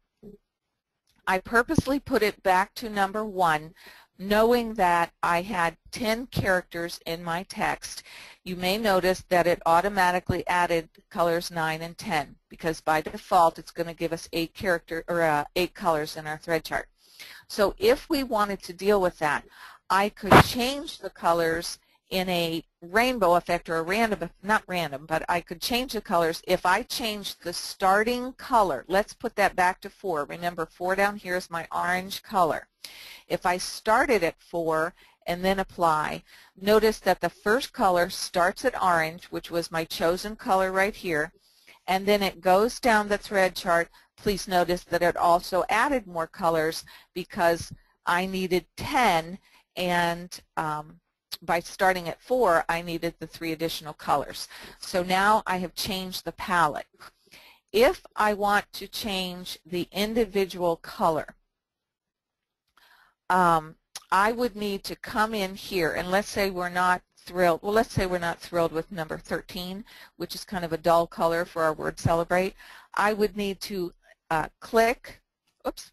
I purposely put it back to number one knowing that I had 10 characters in my text. You may notice that it automatically added colors 9 and 10 because by default it's going to give us 8 character or uh, 8 colors in our thread chart. So if we wanted to deal with that, I could change the colors in a rainbow effect or a random, not random, but I could change the colors if I change the starting color. Let's put that back to 4. Remember 4 down here is my orange color. If I started at 4 and then apply, notice that the first color starts at orange, which was my chosen color right here, and then it goes down the thread chart. Please notice that it also added more colors because I needed 10 and um, by starting at 4 I needed the three additional colors. So now I have changed the palette. If I want to change the individual color, um, I would need to come in here and let's say we're not thrilled, well let's say we're not thrilled with number 13 which is kind of a dull color for our word celebrate. I would need to uh, click, oops,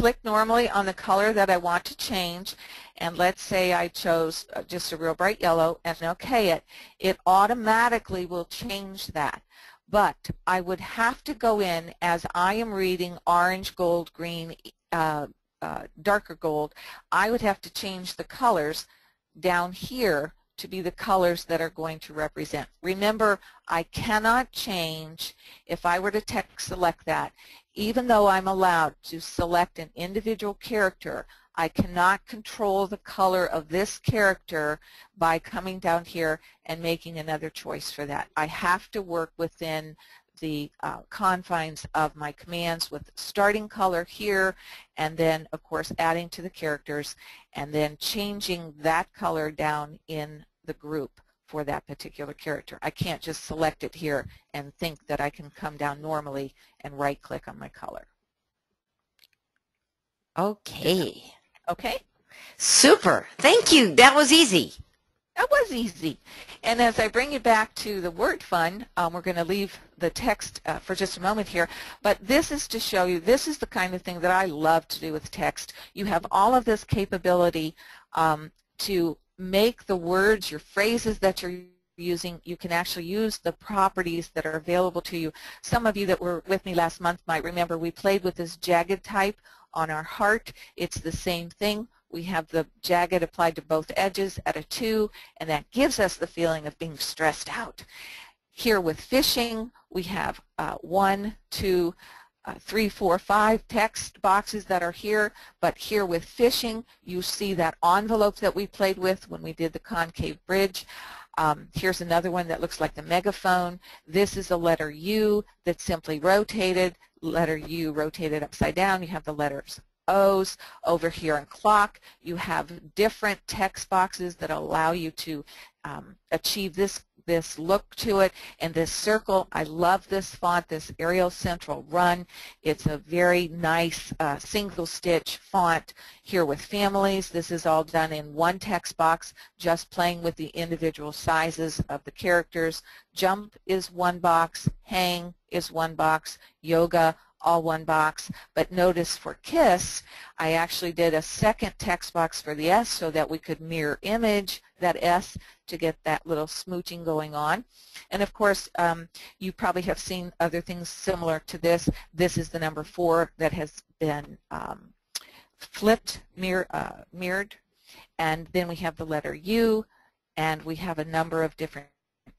click normally on the color that I want to change and let's say I chose uh, just a real bright yellow and OK it, it automatically will change that. But I would have to go in as I am reading orange, gold, green, uh, uh, darker gold, I would have to change the colors down here to be the colors that are going to represent. Remember, I cannot change, if I were to text select that, even though I'm allowed to select an individual character, I cannot control the color of this character by coming down here and making another choice for that. I have to work within the uh, confines of my commands with starting color here and then of course adding to the characters and then changing that color down in the group for that particular character. I can't just select it here and think that I can come down normally and right click on my color. Okay. Okay? Super. Thank you. That was easy. That was easy. And as I bring you back to the word fun, um, we're going to leave the text uh, for just a moment here, but this is to show you, this is the kind of thing that I love to do with text. You have all of this capability um, to make the words, your phrases that you're using, you can actually use the properties that are available to you. Some of you that were with me last month might remember we played with this jagged type on our heart. It's the same thing. We have the jagged applied to both edges at a 2, and that gives us the feeling of being stressed out. Here with fishing, we have uh, 1, 2, uh, three, four, five text boxes that are here, but here with fishing, you see that envelope that we played with when we did the concave bridge. Um, here's another one that looks like the megaphone. This is a letter U that's simply rotated. Letter U rotated upside down. You have the letters O's. Over here in clock, you have different text boxes that allow you to um, achieve this this look to it and this circle. I love this font, this Arial Central Run. It's a very nice uh, single stitch font here with families. This is all done in one text box, just playing with the individual sizes of the characters. Jump is one box, hang is one box, yoga all one box. But notice for KISS, I actually did a second text box for the S so that we could mirror image that S to get that little smooching going on. And of course, um, you probably have seen other things similar to this. This is the number four that has been um, flipped, mirror, uh, mirrored. And then we have the letter U, and we have a number of different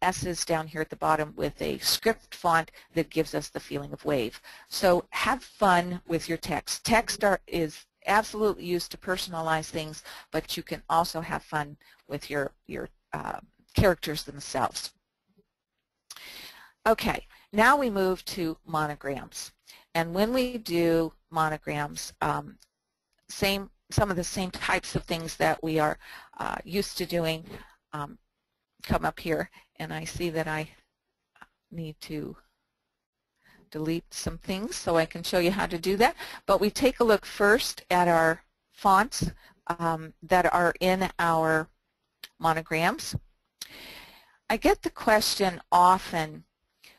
S's down here at the bottom with a script font that gives us the feeling of wave. So have fun with your text. Text are, is absolutely used to personalize things, but you can also have fun with your, your uh, characters themselves. Okay, now we move to monograms. And when we do monograms, um, same some of the same types of things that we are uh, used to doing um, come up here and I see that I need to delete some things so I can show you how to do that. But we take a look first at our fonts um, that are in our monograms. I get the question often,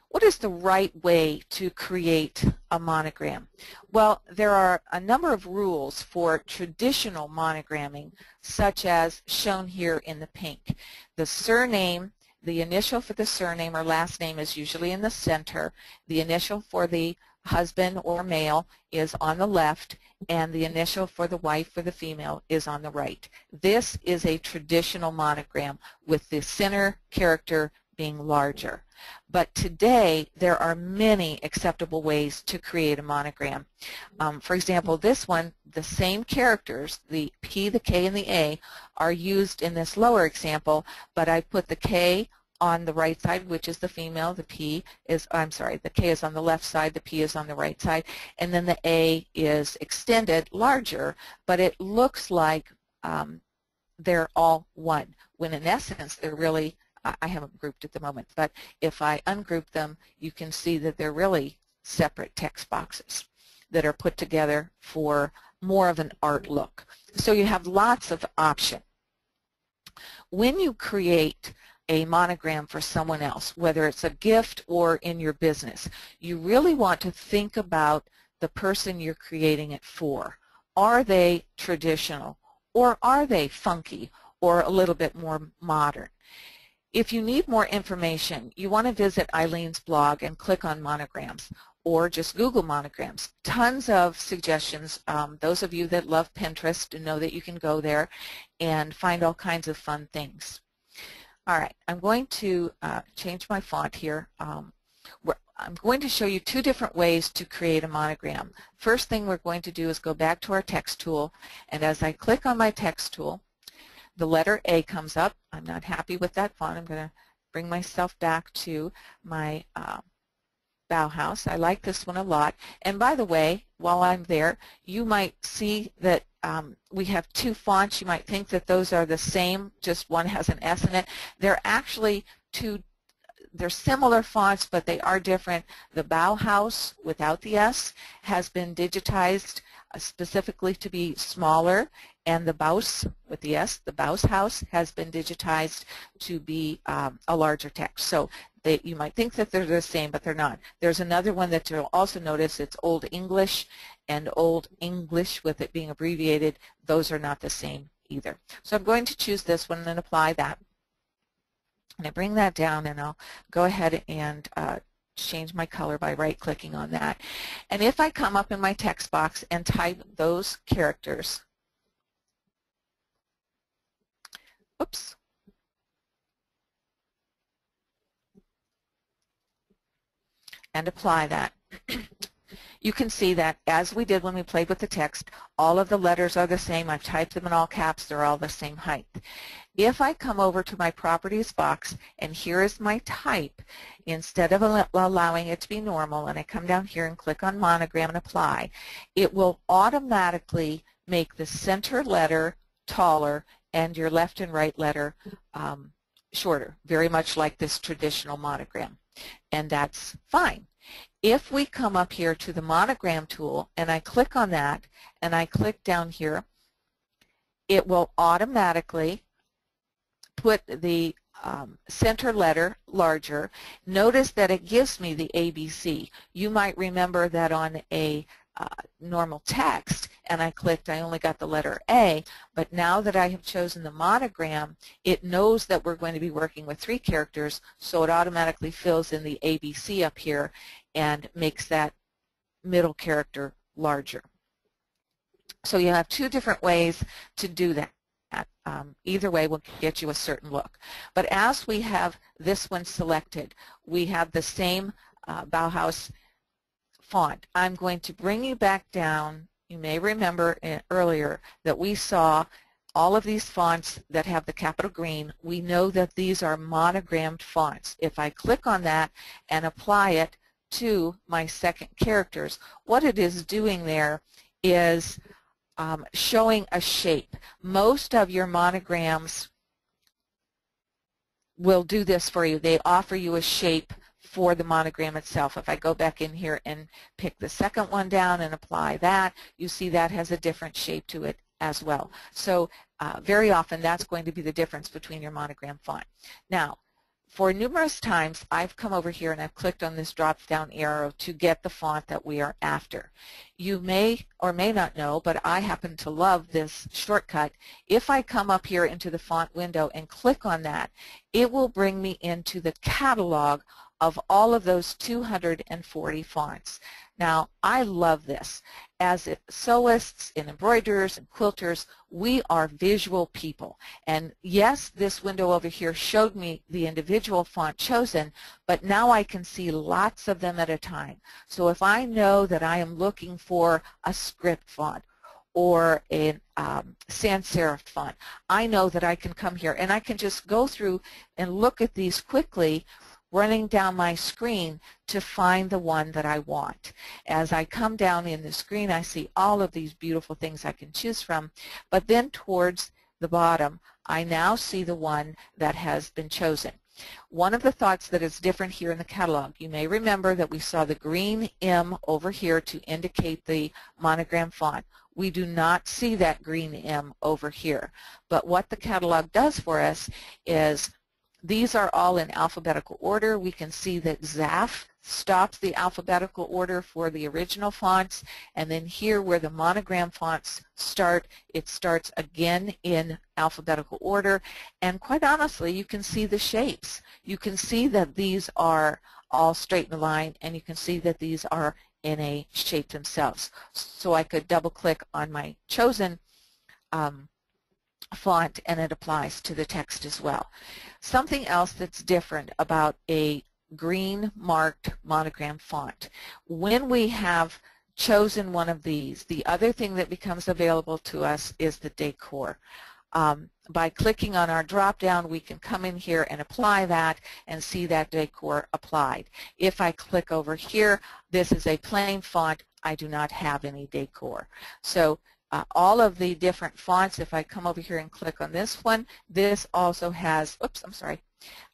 what is the right way to create a monogram? Well, there are a number of rules for traditional monogramming, such as shown here in the pink. The surname the initial for the surname or last name is usually in the center. The initial for the husband or male is on the left and the initial for the wife for the female is on the right. This is a traditional monogram with the center character being larger. But today, there are many acceptable ways to create a monogram. Um, for example, this one, the same characters, the P, the K, and the A, are used in this lower example, but I put the K on the right side, which is the female. The P is, I'm sorry, the K is on the left side, the P is on the right side, and then the A is extended, larger, but it looks like um, they're all one, when in essence they're really I haven't grouped at the moment, but if I ungroup them, you can see that they're really separate text boxes that are put together for more of an art look. So you have lots of option. When you create a monogram for someone else, whether it's a gift or in your business, you really want to think about the person you're creating it for. Are they traditional or are they funky or a little bit more modern? If you need more information, you want to visit Eileen's blog and click on monograms or just Google monograms. Tons of suggestions. Um, those of you that love Pinterest know that you can go there and find all kinds of fun things. All right, I'm going to uh, change my font here. Um, I'm going to show you two different ways to create a monogram. First thing we're going to do is go back to our text tool, and as I click on my text tool, the letter A comes up. I'm not happy with that font. I'm going to bring myself back to my uh, Bauhaus. I like this one a lot. And by the way, while I'm there, you might see that um, we have two fonts. You might think that those are the same, just one has an S in it. They're actually two, they're similar fonts, but they are different. The Bauhaus, without the S, has been digitized uh, specifically to be smaller, and the Baus, with the S, the Bauhaus, house, has been digitized to be um, a larger text. So they, you might think that they're the same, but they're not. There's another one that you'll also notice. It's Old English and Old English with it being abbreviated. Those are not the same either. So I'm going to choose this one and apply that. And I bring that down and I'll go ahead and uh, change my color by right-clicking on that. And if I come up in my text box and type those characters, oops, and apply that. you can see that as we did when we played with the text, all of the letters are the same. I've typed them in all caps. They're all the same height. If I come over to my properties box and here is my type, instead of allowing it to be normal and I come down here and click on monogram and apply, it will automatically make the center letter taller and your left and right letter um, shorter, very much like this traditional monogram and that's fine. If we come up here to the monogram tool and I click on that and I click down here, it will automatically put the um, center letter larger. Notice that it gives me the ABC. You might remember that on a uh, normal text and I clicked, I only got the letter A, but now that I have chosen the monogram, it knows that we're going to be working with three characters, so it automatically fills in the ABC up here and makes that middle character larger. So you have two different ways to do that. Um, either way will get you a certain look. But as we have this one selected, we have the same uh, Bauhaus font. I'm going to bring you back down. You may remember uh, earlier that we saw all of these fonts that have the capital green. We know that these are monogrammed fonts. If I click on that and apply it to my second characters, what it is doing there is um, showing a shape. Most of your monograms will do this for you. They offer you a shape for the monogram itself. If I go back in here and pick the second one down and apply that, you see that has a different shape to it as well. So uh, very often that's going to be the difference between your monogram font. Now, for numerous times, I've come over here and I've clicked on this drop-down arrow to get the font that we are after. You may or may not know, but I happen to love this shortcut. If I come up here into the font window and click on that, it will bring me into the catalog of all of those 240 fonts. Now, I love this. As sewists and embroiderers and quilters, we are visual people. And yes, this window over here showed me the individual font chosen, but now I can see lots of them at a time. So if I know that I am looking for a script font or a um, sans serif font, I know that I can come here and I can just go through and look at these quickly running down my screen to find the one that I want. As I come down in the screen, I see all of these beautiful things I can choose from, but then towards the bottom, I now see the one that has been chosen. One of the thoughts that is different here in the catalog, you may remember that we saw the green M over here to indicate the monogram font. We do not see that green M over here. But what the catalog does for us is these are all in alphabetical order. We can see that ZAF stops the alphabetical order for the original fonts and then here where the monogram fonts start it starts again in alphabetical order. And quite honestly you can see the shapes. You can see that these are all straight in a line and you can see that these are in a shape themselves. So I could double click on my chosen um, font and it applies to the text as well. Something else that's different about a green marked monogram font. When we have chosen one of these, the other thing that becomes available to us is the decor. Um, by clicking on our drop-down, we can come in here and apply that and see that decor applied. If I click over here, this is a plain font. I do not have any decor. So uh, all of the different fonts, if I come over here and click on this one, this also has, oops, I'm sorry,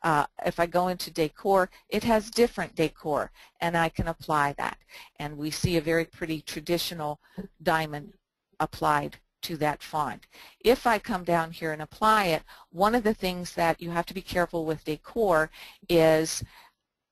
uh, if I go into decor, it has different decor, and I can apply that. And we see a very pretty traditional diamond applied to that font. If I come down here and apply it, one of the things that you have to be careful with decor is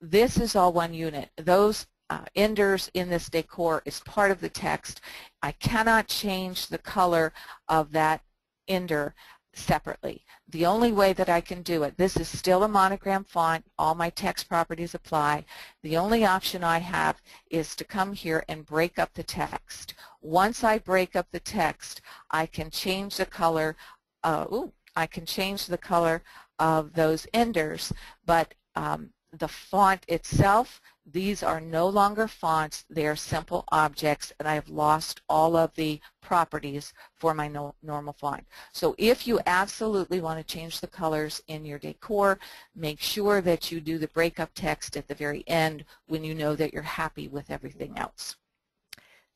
this is all one unit. Those uh, enders in this decor is part of the text. I cannot change the color of that ender separately. The only way that I can do it, this is still a monogram font, all my text properties apply. The only option I have is to come here and break up the text. Once I break up the text, I can change the color, uh, ooh, I can change the color of those enders, but um, the font itself, these are no longer fonts, they are simple objects and I've lost all of the properties for my no, normal font. So if you absolutely want to change the colors in your decor, make sure that you do the breakup text at the very end when you know that you're happy with everything else.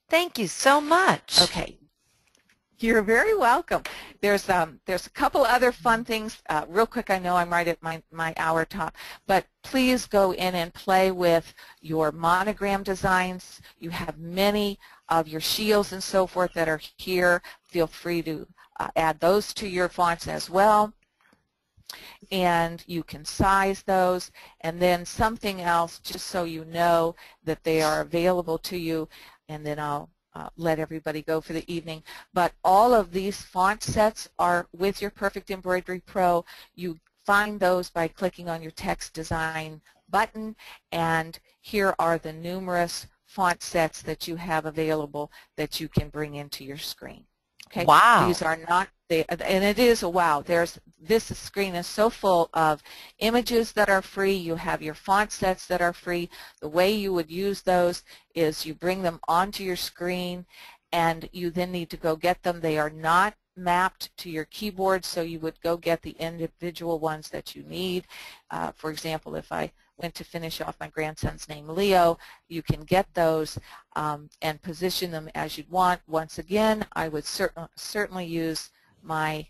Thank you so much. Okay, you're very welcome. There's um, there's a couple other fun things. Uh, real quick, I know I'm right at my, my hour top, but please go in and play with your monogram designs. You have many of your shields and so forth that are here. Feel free to uh, add those to your fonts as well. And you can size those. And then something else, just so you know that they are available to you, and then I'll uh, let everybody go for the evening. But all of these font sets are with your Perfect Embroidery Pro. You find those by clicking on your text design button and here are the numerous font sets that you have available that you can bring into your screen. Okay. Wow. These are not they, and it is a wow. There's this screen is so full of images that are free. You have your font sets that are free. The way you would use those is you bring them onto your screen, and you then need to go get them. They are not mapped to your keyboard, so you would go get the individual ones that you need. Uh, for example, if I went to finish off my grandson's name, Leo, you can get those um, and position them as you'd want. Once again, I would cer certainly use my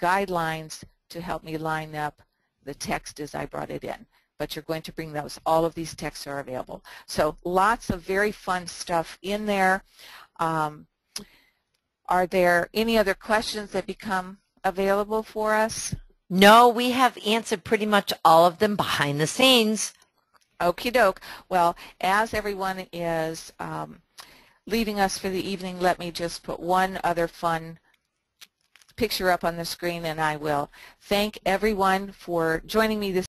guidelines to help me line up the text as I brought it in. But you're going to bring those. All of these texts are available. So lots of very fun stuff in there. Um, are there any other questions that become available for us? No, we have answered pretty much all of them behind the scenes. Okie doke. Well, as everyone is um, leaving us for the evening, let me just put one other fun picture up on the screen and I will thank everyone for joining me this